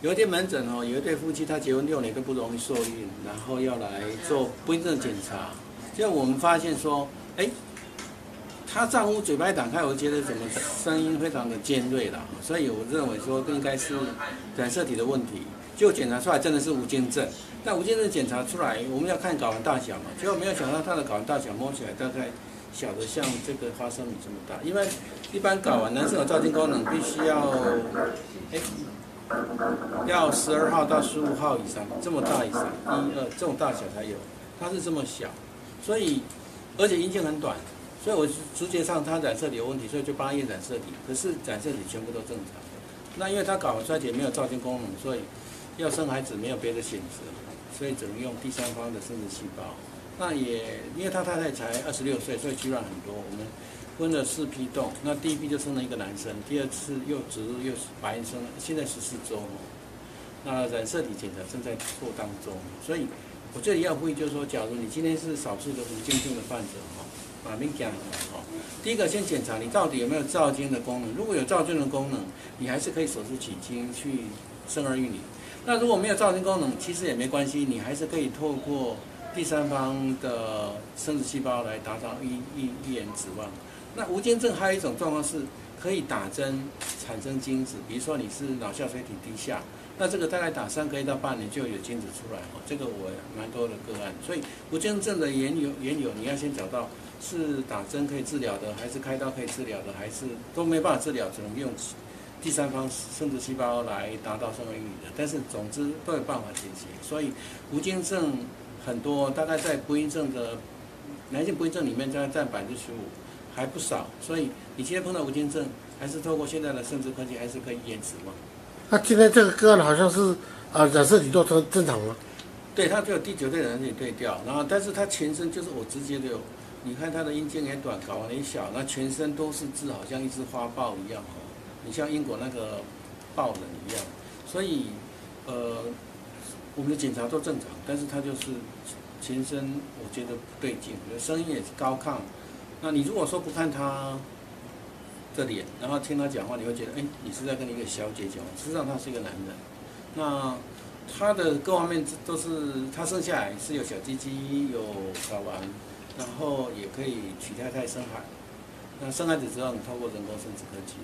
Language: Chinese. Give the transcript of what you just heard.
有一天门诊哦，有一对夫妻，他结婚六年都不容易受孕，然后要来做不孕症检查，结果我们发现说，哎，她丈夫嘴巴一打开，我觉得怎么声音非常的尖锐了，所以我认为说应该是染色体的问题。就检查出来真的是无精症，但无精症检查出来，我们要看睾丸大小嘛，结果没有想到他的睾丸大小摸起来大概小的像这个花生米这么大，因为一般睾丸男生有造精功能必须要，哎，要十二号到十五号以上，这么大以上，一二这种大小才有，它是这么小，所以而且阴茎很短，所以我直觉上它染色体有问题，所以就帮他验染色体，可是染色体全部都正常，那因为他睾丸衰竭没有造精功能，所以。要生孩子没有别的选择，所以只能用第三方的生殖细胞。那也因为他太太才二十六岁，所以取卵很多。我们分了四批冻，那第一批就生了一个男生，第二次又植入又怀孕生，现在十四周。那染色体检查正在做当中，所以我这里要呼吁就是说，假如你今天是少数的无精症的患者哈，把命讲好。第一个先检查你到底有没有造精的功能，如果有造精的功能，你还是可以手术取精去生儿育女。那如果没有造精功能，其实也没关系，你还是可以透过第三方的生殖细胞来达到一一一眼指望。那无精症还有一种状况是可以打针产生精子，比如说你是脑下垂体低下，那这个大概打三个月到半年就有精子出来哦。这个我蛮多的个案，所以无精症的原有原有你要先找到是打针可以治疗的，还是开刀可以治疗的，还是都没办法治疗，只能用。第三方生殖细胞来达到生儿育女的，但是总之都有办法解决。所以无精症很多，大概在不孕症的男性不孕症里面，大概占百分之十五，还不少。所以你今天碰到无精症，还是透过现在的生殖科技，还是可以延迟嘛？那今天这个个案好像是啊染色体都正正常吗。对，他只有第九对染色体对调，然后但是他全身就是我直接的，你看他的阴茎也短，睾丸也小，那全身都是痣，好像一只花豹一样。你像英国那个豹人一样，所以呃，我们的检查都正常，但是他就是全身我觉得不对劲，声音也是高亢。那你如果说不看他的脸，然后听他讲话，你会觉得哎，你是在跟一个小姐讲话，实际上他是一个男人。那他的各方面都是他生下来是有小鸡鸡，有睾丸，然后也可以娶太太生孩。那生孩子之后，你透过人工生殖科技。